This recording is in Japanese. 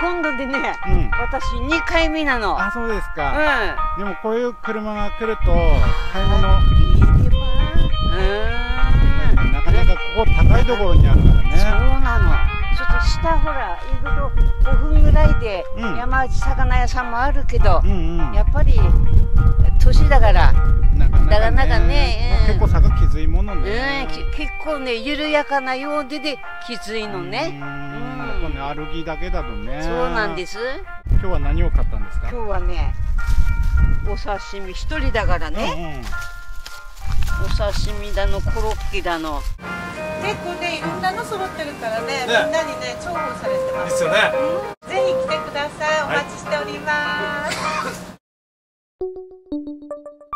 今度でね、うん。私2回目なの。あ、そうですうん。か。でもこういう車が来ると、買い物、いい。なかなかここ高いところにあるからそうね。なの。ちょっと下ほら、行くと5分ぐらいでうん山内魚屋さんもあるけど、うんうん。やっぱり年だから、なかなかなかねうん結構坂きついものうん、ね。き結構ね、緩やかなようでできついのうね。んやっぱね、歩きだけだとね。そうなんです。今日は何を買ったんですか？今日はね、お刺身一人だからね、お刺身だの、コロッケだの。結構ねいろんなの揃ってるからねねみんなにね重宝されてまですすよね。Thank you.